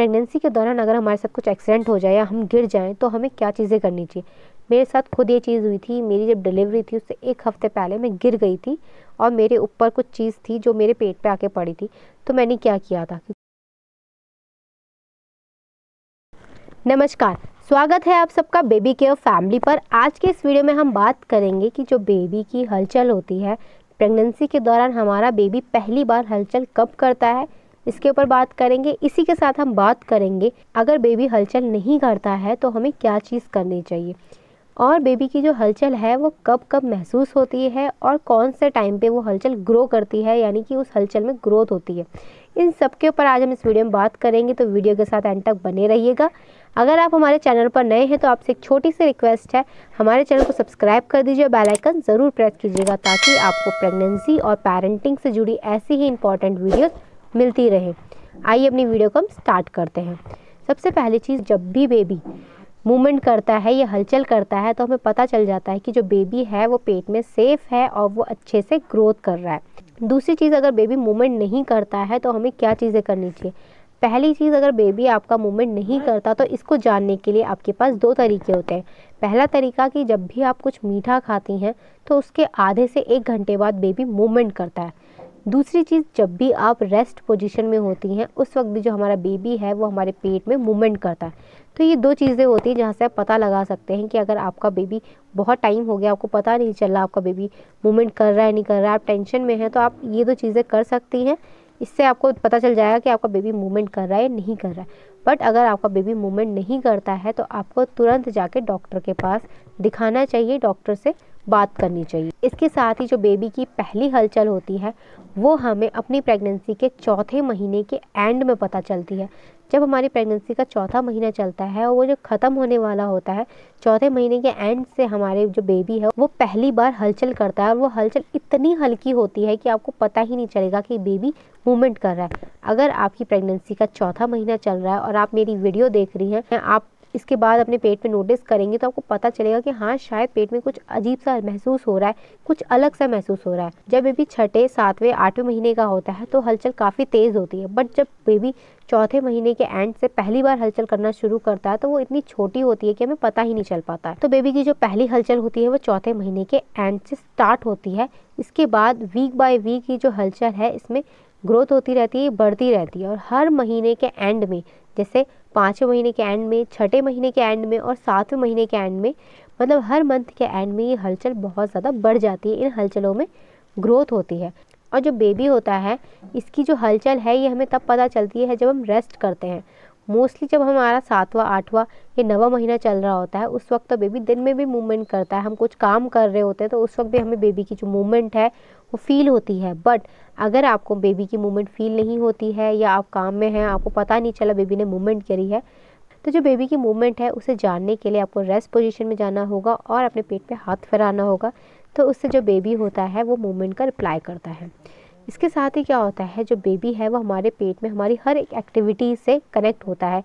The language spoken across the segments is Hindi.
प्रेगनेंसी के दौरान अगर हमारे साथ कुछ एक्सीडेंट हो जाए या हम गिर जाएँ तो हमें क्या चीज़ें करनी चाहिए? मेरे साथ खुद ये चीज़ हुई थी, मेरी जब डिलीवरी थी, उससे एक हफ़्ते पहले मैं गिर गई थी और मेरे ऊपर कुछ चीज़ थी जो मेरे पेट पे आके पड़ी थी। तो मैंने क्या किया था? नमस्कार, स्वागत है आप सबका बेबी केयर फैमिली पर। आज के इस वीडियो में हम बात करेंगे कि जो बेबी की हलचल होती है प्रेगनेंसी के दौरान हमारा बेबी पहली बार हलचल कब करता है इसके ऊपर बात करेंगे, इसी के साथ हम बात करेंगे, अगर बेबी हलचल नहीं करता है तो हमें क्या चीज़ करनी चाहिए? और बेबी की जो हलचल है, वो कब कब महसूस होती है और कौन से टाइम पे वो हलचल ग्रो करती है, यानी कि उस हलचल में ग्रोथ होती है? इन सब के ऊपर आज हम इस वीडियो में बात करेंगे तो वीडियो के साथ एंड तक बने रहिएगा। अगर आप हमारे चैनल पर नए हैं तो आपसे एक छोटी सी रिक्वेस्ट है, हमारे चैनल को सब्सक्राइब कर दीजिए बेल आइकन ज़रूर प्रेस कीजिएगा, ताकि आपको प्रेगनेंसी और पेरेंटिंग से जुड़ी ऐसी ही इंपॉर्टेंट वीडियोस मिलती रहे। आइए अपनी वीडियो को हम स्टार्ट करते हैं। सबसे पहली चीज़, जब भी बेबी मूवमेंट करता है या हलचल करता है तो हमें पता चल जाता है कि जो बेबी है, वो पेट में सेफ़ है और वो अच्छे से ग्रोथ कर रहा है। दूसरी चीज़, अगर बेबी मूवमेंट नहीं करता है तो हमें क्या चीज़ें करनी चाहिए? पहली चीज़, अगर बेबी आपका मूवमेंट नहीं करता तो इसको जानने के लिए आपके पास दो तरीके होते हैं। पहला तरीका कि जब भी आप कुछ मीठा खाती हैं तो उसके आधे से एक घंटे बाद बेबी मूवमेंट करता है। दूसरी चीज़, जब भी आप रेस्ट पोजीशन में होती हैं, उस वक्त भी जो हमारा बेबी है, वो हमारे पेट में मूवमेंट करता है। तो ये दो चीज़ें होती हैं जहाँ से आप पता लगा सकते हैं कि अगर आपका बेबी बहुत टाइम हो गया, आपको पता नहीं चल रहा आपका बेबी मूवमेंट कर रहा है, नहीं कर रहा है आप टेंशन में हैं तो आप ये दो चीज़ें कर सकती हैं। इससे आपको पता चल जाएगा कि आपका बेबी मूवमेंट कर रहा है या नहीं कर रहा है। बट अगर आपका बेबी मूवमेंट नहीं करता है तो आपको तुरंत जाके डॉक्टर के पास दिखाना चाहिए डॉक्टर से बात करनी चाहिए। इसके साथ ही जो बेबी की पहली हलचल होती है, वो हमें अपनी प्रेगनेंसी के चौथे महीने के एंड में पता चलती है। जब हमारी प्रेगनेंसी का चौथा महीना चलता है और वो जो ख़त्म होने वाला होता है, चौथे महीने के एंड से हमारे जो बेबी है, वो पहली बार हलचल करता है और वो हलचल इतनी हल्की होती है कि आपको पता ही नहीं चलेगा कि बेबी मूवमेंट कर रहा है। अगर आपकी प्रेगनेंसी का चौथा महीना चल रहा है और आप मेरी वीडियो देख रही हैं आप इसके बाद अपने पेट में नोटिस करेंगे तो आपको पता चलेगा कि हाँ शायद पेट में कुछ अजीब सा महसूस हो रहा है, कुछ अलग सा महसूस हो रहा है। जब बेबी छठे, सातवें, आठवें महीने का होता है तो हलचल काफ़ी तेज़ होती है। बट जब बेबी चौथे महीने के एंड से पहली बार हलचल करना शुरू करता है तो वो इतनी छोटी होती है कि हमें पता ही नहीं चल पाता है। तो बेबी की जो पहली हलचल होती है वो चौथे महीने के एंड से स्टार्ट होती है। इसके बाद वीक बाय वीक की जो हलचल है, इसमें ग्रोथ होती रहती है, बढ़ती रहती है और हर महीने के एंड में जैसे पाँचवें महीने के एंड में, छठे महीने के एंड में और सातवें महीने के एंड में मतलब हर मंथ के एंड में ये हलचल बहुत ज़्यादा बढ़ जाती है। इन हलचलों में ग्रोथ होती है। और जो बेबी होता है, इसकी जो हलचल है, ये हमें तब पता चलती है जब हम रेस्ट करते हैं। मोस्टली जब हमारा सातवां, आठवां या नवा महीना चल रहा होता है, उस वक्त तो बेबी दिन में भी मूवमेंट करता है। हम कुछ काम कर रहे होते हैं तो उस वक्त भी हमें बेबी की जो मूवमेंट है, वो फील होती है। बट अगर आपको बेबी की मूवमेंट फील नहीं होती है या आप काम में हैं, आपको पता नहीं चला बेबी ने मूवमेंट करी है तो जो बेबी की मूवमेंट है, उसे जानने के लिए आपको रेस्ट पोजीशन में जाना होगा और अपने पेट पे हाथ फहराना होगा। तो उससे जो बेबी होता है, वो मूवमेंट का रिप्लाई करता है। इसके साथ ही क्या होता है, जो बेबी है वो हमारे पेट में हमारी हर एक एक्टिविटी से कनेक्ट होता है।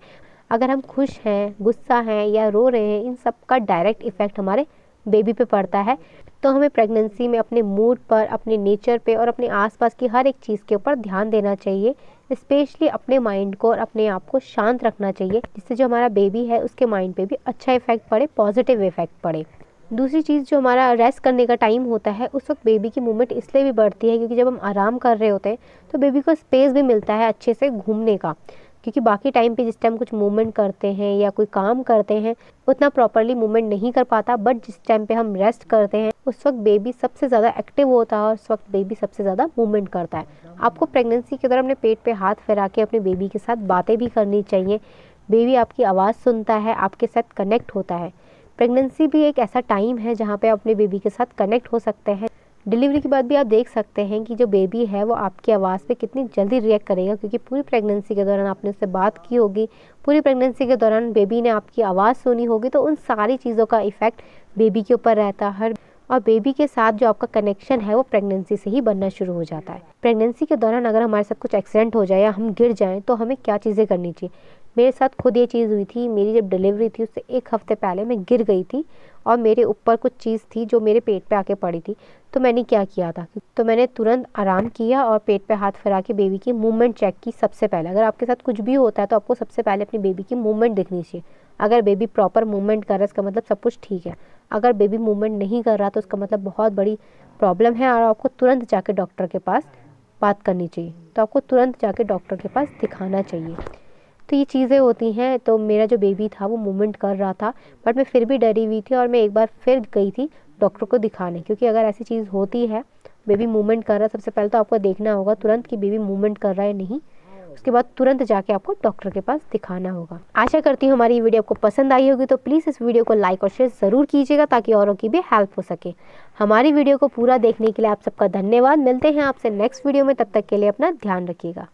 अगर हम खुश हैं, गुस्सा हैं या रो रहे हैं, इन सब का डायरेक्ट इफ़ेक्ट हमारे बेबी पे पड़ता है। तो हमें प्रेगनेंसी में अपने मूड पर, अपने नेचर पे और अपने आसपास की हर एक चीज़ के ऊपर ध्यान देना चाहिए। स्पेशली अपने माइंड को और अपने आप को शांत रखना चाहिए, जिससे जो हमारा बेबी है उसके माइंड पे भी अच्छा इफ़ेक्ट पड़े पॉजिटिव इफ़ेक्ट पड़े। दूसरी चीज़ जो हमारा रेस्ट करने का टाइम होता है, उस वक्त बेबी की मूवमेंट इसलिए भी बढ़ती है क्योंकि जब हम आराम कर रहे होते हैं तो बेबी को स्पेस भी मिलता है अच्छे से घूमने का। क्योंकि बाकी टाइम पे जिस टाइम कुछ मूवमेंट करते हैं या कोई काम करते हैं, उतना प्रॉपरली मूवमेंट नहीं कर पाता बट जिस टाइम पे हम रेस्ट करते हैं, उस वक्त बेबी सबसे ज़्यादा एक्टिव होता है और उस वक्त बेबी सबसे ज़्यादा मूवमेंट करता है। आपको प्रेगनेंसी के दौरान अपने पेट पे हाथ फैरा के अपने बेबी के साथ बातें भी करनी चाहिए। बेबी आपकी आवाज़ सुनता है, आपके साथ कनेक्ट होता है। प्रेगनेंसी भी एक ऐसा टाइम है जहाँ पे अपने बेबी के साथ कनेक्ट हो सकते हैं। डिलीवरी के बाद भी आप देख सकते हैं कि जो बेबी है वो आपकी आवाज़ पे कितनी जल्दी रिएक्ट करेगा, क्योंकि पूरी प्रेगनेंसी के दौरान आपने उससे बात की होगी। पूरी प्रेगनेंसी के दौरान बेबी ने आपकी आवाज़ सुनी होगी तो उन सारी चीज़ों का इफ़ेक्ट बेबी के ऊपर रहता है। और बेबी के साथ जो आपका कनेक्शन है वो प्रेगनेंसी से ही बनना शुरू हो जाता है। प्रेगनेंसी के दौरान अगर हमारे साथ कुछ एक्सीडेंट हो जाए या हम गिर जाएँ तो हमें क्या चीज़ें करनी चाहिए? मेरे साथ खुद ये चीज़ हुई थी, मेरी जब डिलीवरी थी, उससे एक हफ़्ते पहले मैं गिर गई थी और मेरे ऊपर कुछ चीज़ थी जो मेरे पेट पे आके पड़ी थी। तो मैंने क्या किया था? तो मैंने तुरंत आराम किया और पेट पे हाथ फिरा के बेबी की मूवमेंट चेक की सबसे पहले। अगर आपके साथ कुछ भी होता है तो आपको सबसे पहले अपनी बेबी की मूवमेंट देखनी चाहिए। अगर बेबी प्रॉपर मूवमेंट कर रहा है, इसका मतलब सब कुछ ठीक है। अगर बेबी मूवमेंट नहीं कर रहा तो उसका मतलब बहुत बड़ी प्रॉब्लम है और आपको तुरंत जाके डॉक्टर के पास बात करनी चाहिए। तो आपको तुरंत जाके डॉक्टर के पास दिखाना चाहिए। तो ये चीज़ें होती हैं। तो मेरा जो बेबी था, वो मूवमेंट कर रहा था बट मैं फिर भी डरी हुई थी और मैं एक बार फिर गई थी डॉक्टर को दिखाने, क्योंकि अगर ऐसी चीज़ होती है बेबी मूवमेंट कर रहा है सबसे पहले तो आपको देखना होगा तुरंत कि बेबी मूवमेंट कर रहा है नहीं। उसके बाद तुरंत जाके आपको डॉक्टर के पास दिखाना होगा। आशा करती हूँ हमारी वीडियो आपको पसंद आई होगी तो प्लीज़ इस वीडियो को लाइक और शेयर ज़रूर कीजिएगा ताकि औरों की भी हेल्प हो सके। हमारी वीडियो को पूरा देखने के लिए आप सबका धन्यवाद। मिलते हैं आपसे नेक्स्ट वीडियो में, तब तक के लिए अपना ध्यान रखिएगा।